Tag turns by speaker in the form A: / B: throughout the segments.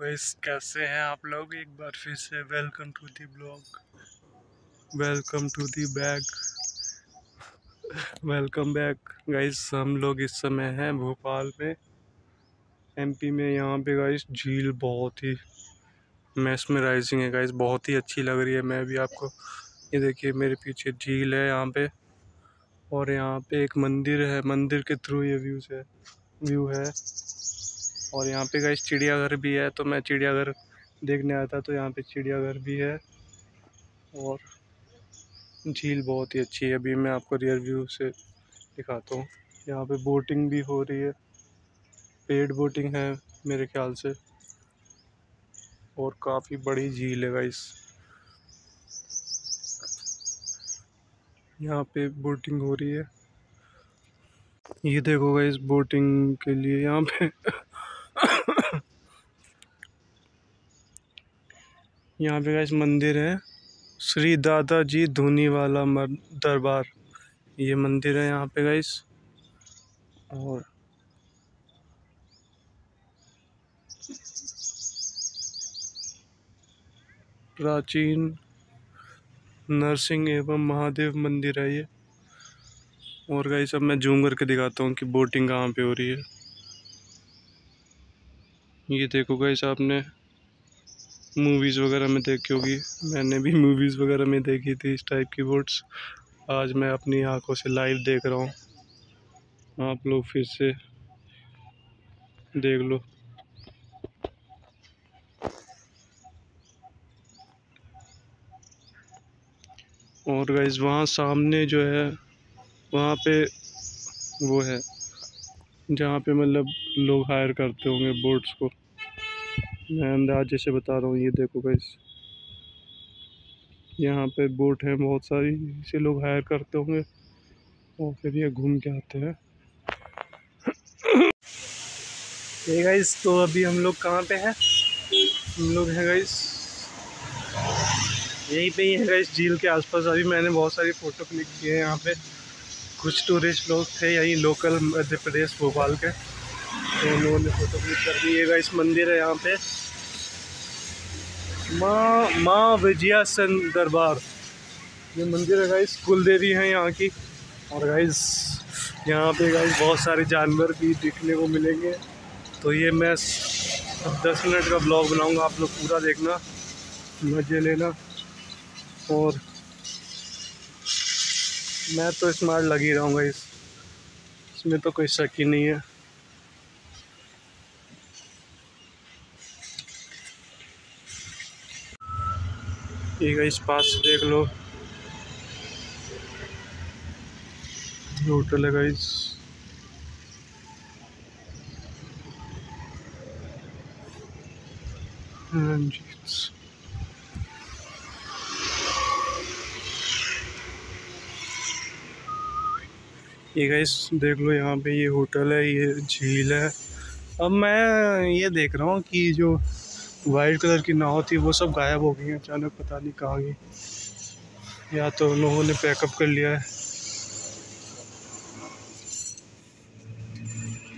A: Guys कैसे हैं आप लोग? एक बार फिर से welcome to the blog welcome to the bag welcome back guys हम लोग इस समय हैं भोपाल में. एमपी में यहाँ पे गाइस झील बहुत ही मैसमराइजिंग है गाइस बहुत ही अच्छी लग रही है. मैं भी आपको, ये देखिए, मेरे पीछे झील है यहाँ पे. और यहाँ पे एक मंदिर है. मंदिर के थ्रू ये व्यूज़ है. व्यू है. और यहाँ पे गाइस चिड़ियाघर भी है तो मैं चिड़ियाघर देखने आया था तो यहाँ पे चिड़ियाघर भी है। और झील बहुत ही अच्छी है, अभी मैं आपको रियर व्यू से दिखाता हूँ। यहाँ पे बोटिंग भी हो रही है पेड बोटिंग है मेरे ख्याल से। और काफ़ी बड़ी झील है गाइस यहाँ पे बोटिंग हो रही है। ये देखो गाइस बोटिंग के लिए यहाँ पे यहाँ पे गाइस मंदिर है। श्री दादाजी धोनी वाला दरबार। ये मंदिर है यहाँ पे गाइस और प्राचीन नरसिंह एवं महादेव मंदिर है ये। और गाइस अब मैं जूम करके दिखाता हूँ कि बोटिंग कहाँ पे हो रही है। ये देखो गाइस आपने मूवीज़ वगैरह में देखी होगी। मैंने भी मूवीज़ वगैरह में देखी थी इस टाइप की बोट्स आज मैं अपनी आँखों से लाइव देख रहा हूँ। आप लोग फिर से देख लो। और गाइज़ वहाँ सामने जो है, वहाँ पे वो है, जहाँ पे मतलब लोग हायर करते होंगे बोट्स को। मैं अंदाजे से बता रहा हूँ, ये देखो गाइस यहाँ पे बोट है बहुत सारी, इसे लोग हायर करते होंगे और फिर ये घूम के आते हैं। ये गाइस तो अभी हम लोग कहाँ पे हैं? हम लोग हैं गाइस यहीं पे ही है गाइस झील के आसपास। अभी मैंने बहुत सारी फ़ोटो क्लिक किए हैं यहाँ पे। कुछ टूरिस्ट लोग थे, यहीं लोकल मध्य प्रदेश, भोपाल के। तो ने फ़ोटो क्लिक कर दी। है गाइस मंदिर है यहाँ पे। माँ माँ विजयासन दरबार। ये मंदिर है गाइस कुल देवी है यहाँ की। और गाइस यहाँ पे गाइस बहुत सारे जानवर भी देखने को मिलेंगे। तो ये मैं दस मिनट का ब्लॉग बनाऊँगा, आप लोग पूरा देखना। मज़े लेना। और मैं तो स्मार्ट लग ही रहूँगा इस इसमें तो कोई शक ही नहीं है। ठीक है, इस पास देख लो। होटल है गाइस ये गाइस देख लो यहाँ पे ये होटल है, ये झील है। अब मैं ये देख रहा हूँ कि जो वाइट कलर की नाव थी, वो सब गायब हो गई हैं, अचानक पता नहीं कहाँ गई। या तो लोगों ने पैकअप कर लिया है।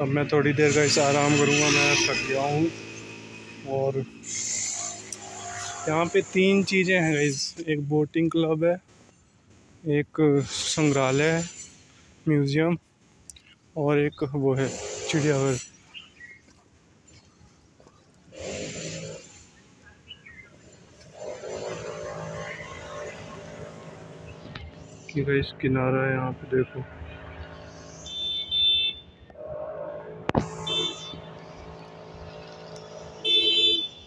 A: अब मैं थोड़ी देर का इसे आराम करूँगा, मैं थक गया हूँ। और यहाँ पे तीन चीज़ें हैं गाइस एक बोटिंग क्लब है, एक संग्रहालय है म्यूज़ियम और एक वो है चिड़ियाघर। कि इस किनारा है यहाँ पे देखो।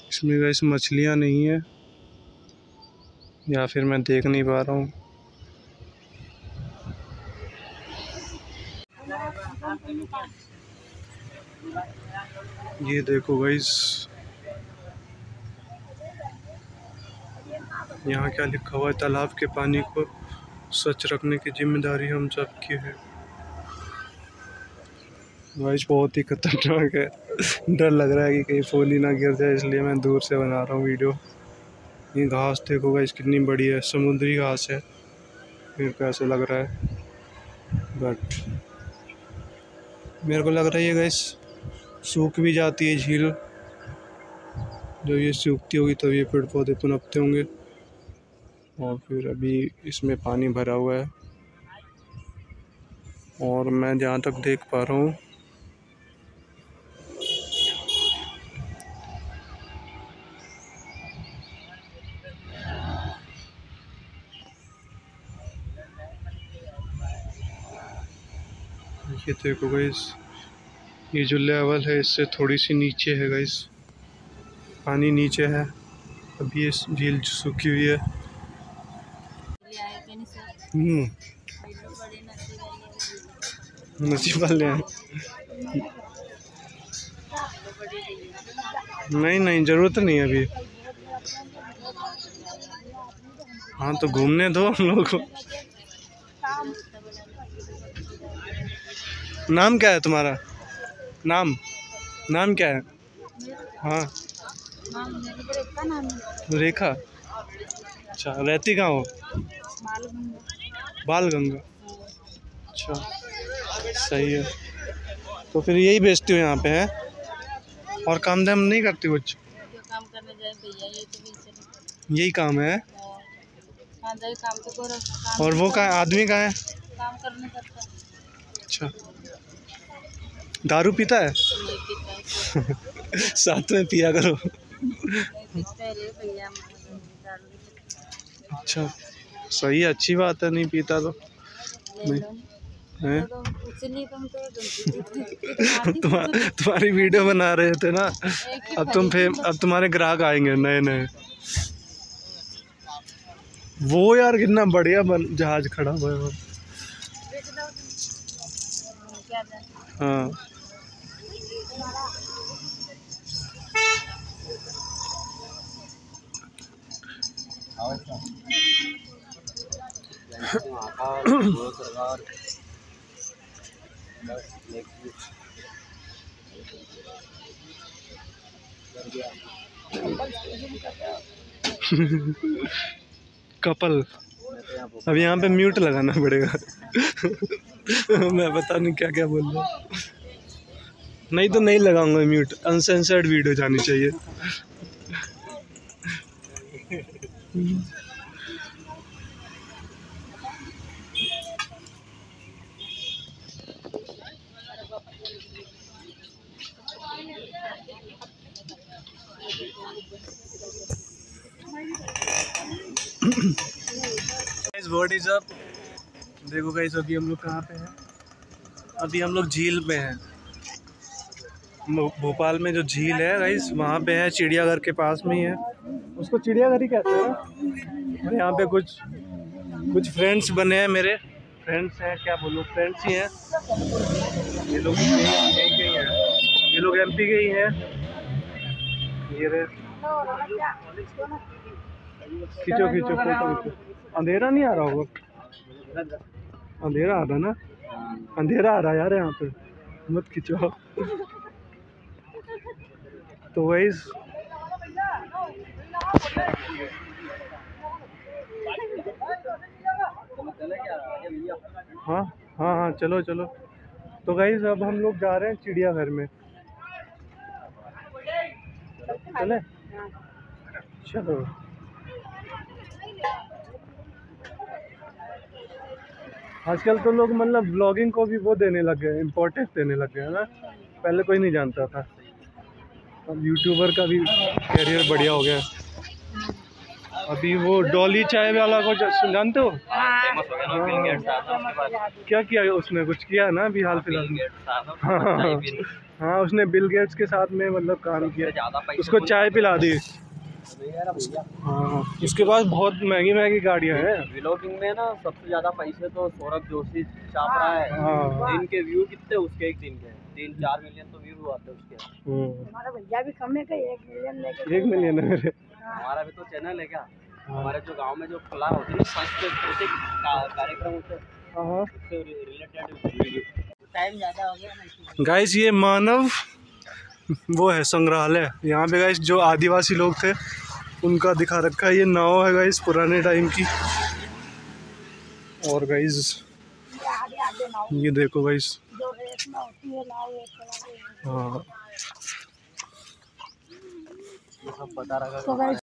A: इसमें गैस मछलियाँ नहीं है, या फिर मैं देख नहीं पा रहा हूँ। ये देखो गाइस यहाँ क्या लिखा हुआ है, तालाब के पानी को स्वच्छ रखने की ज़िम्मेदारी हम सब की है। वाइस बहुत ही खतरनाक है। डर लग रहा है कि कहीं फोली ना गिर जाए, इसलिए मैं दूर से बना रहा हूँ वीडियो। ये घास देखो गाइस, कितनी बड़ी है। समुद्री घास है। फिर कैसे लग रहा है। बट मेरे को लग रहा है ये गाइस, सूख भी जाती है झील। जब ये सूखती होगी तब ये पेड़ पौधे पनपते होंगे। और फिर अभी इसमें पानी भरा हुआ है। और मैं जहाँ तक देख पा रहा हूँ, ये देखो गाइस ये जो लेवल है इससे थोड़ी सी नीचे है गाइस पानी नीचे है। अभी ये झील सूखी हुई है नसीब वाले नहीं नहीं, ज़रूरत नहीं अभी। हाँ तो घूमने दो हम लोग को। नाम क्या है तुम्हारा? नाम? नाम क्या है? हाँ। रेखा। अच्छा रहती कहाँ हो? बाल गंगा अच्छा सही है। तो फिर यही बेचती हो यहाँ पे, है? और काम धाम नहीं करती कुछ? यही काम है और वो कहाँ आदमी कहाँ है? अच्छा। दारू पीता है? साथ में पिया करो। अच्छा। सही अच्छी बात है नहीं पीता तो। हैं?
B: तो नहीं तुम तो गंदी
A: तुम्हा, तुम्हारी वीडियो बना रहे थे ना। अब तुम फेम अब तुम्हारे ग्राहक आएँगे नए नए। वो यार कितना बढ़िया बन जहाज़ खड़ा हुआ है हाँ। कपल। अब यहाँ पे म्यूट लगाना पड़ेगा। मैं पता नहीं क्या क्या बोल रहा हूँ। नहीं तो नहीं लगाऊँगा म्यूट। अनसेंसर्ड वीडियो जानी चाहिए। गाइस व्हाट इज़ अप देखो गाइस अभी हम लोग कहाँ पे हैं? अभी हम लोग झील में हैं। भोपाल में जो झील है गाइस वहाँ पे है, चिड़ियाघर के पास में ही है। उसको चिड़ियाघर ही कहते हैं। यहाँ पे कुछ कुछ फ्रेंड्स बने हैं मेरे। फ्रेंड्स हैं, क्या बोलूँ? फ्रेंड्स ही हैं। ये लोग ये लोग एमपी के ही हैं। ये खींचो खींचो फ़ोटो खींचो। अंधेरा नहीं आ रहा होगा? अंधेरा आ रहा ना? अंधेरा आ रहा यार यहाँ पे। मत खींचो। तो वही हाँ हाँ हाँ चलो चलो। तो गाइज़ अब हम लोग जा रहे हैं चिड़ियाघर में। चले? चलो। आजकल तो लोग मतलब ब्लॉगिंग को भी वो देने लग गए इम्पोर्टेंस देने लग गए है ना? पहले कोई नहीं जानता था। अब यूट्यूबर का भी कैरियर बढ़िया हो गया। अभी वो डॉली चाय वाला को जानते हो? क्या किया उसने? कुछ किया ना अभी हाल फ़िलहाल हाँ हाँ, हाँ हाँ उसने बिल गेट्स के साथ में मतलब काम किया। उसको चाय पिला दी। हाँ उसके पास बहुत महँगी महँगी गाड़ियाँ हैं।
C: व्लॉगिंग में ना सबसे ज़्यादा पैसे तो सौरभ जोशी छाप रहा है।
A: हाँ।
C: दिन के व्यू कितने उसके एक दिन के? तीन चार मिलियन तो व्यू आते हैं उसके।
A: हम्म,
B: हमारा भैया भी कम है एक मिलियन लेके
A: एक मिलियन है मेरे।
C: हमारा भी तो चैनल है क्या?
A: हाँ।
C: हमारे जो गाँव में जो कला होती है ना सांस्कृतिक कार्यक्रम होते। हैं। उससे रिलेटेड
B: टाइम ज़्यादा हो गया
A: गाइस ये मानव वो है संग्रहालय। यहाँ पे गाइस जो आदिवासी लोग थे, उनका दिखा रखा है। ये नाव है गाइस पुराने टाइम की। और गाइस ये देखो गाइस
B: है।
C: तो